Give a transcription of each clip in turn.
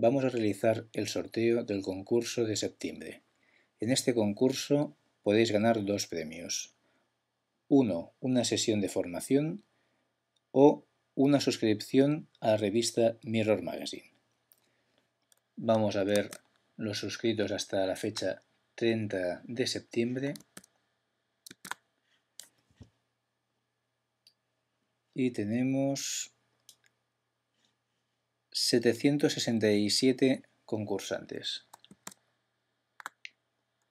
vamos a realizar el sorteo del concurso de septiembre. En este concurso podéis ganar dos premios. Uno, una sesión de formación o una suscripción a la revista Mirror Magazine. Vamos a ver los suscritos hasta la fecha 30 de septiembre. Y tenemos 767 concursantes.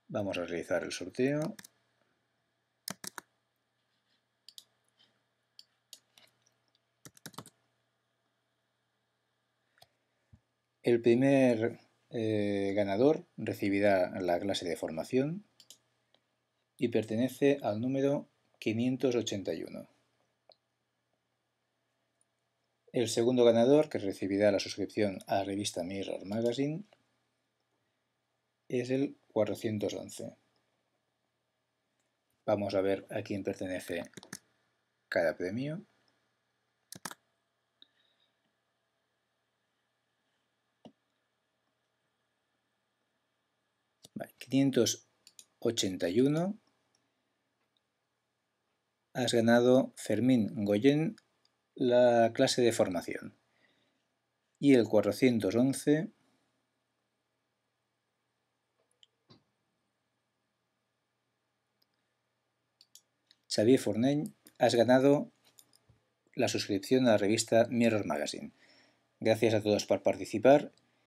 Vamos a realizar el sorteo. El primer eh, ganador recibirá la clase de formación y pertenece al número 581. El segundo ganador, que recibirá la suscripción a la revista Mirror Magazine, es el 411. Vamos a ver a quién pertenece cada premio. Vale, 581. Has ganado Fermín Goyen la clase de formación. Y el 411 Xavier Fornell, has ganado la suscripción a la revista Mirror Magazine. Gracias a todos por participar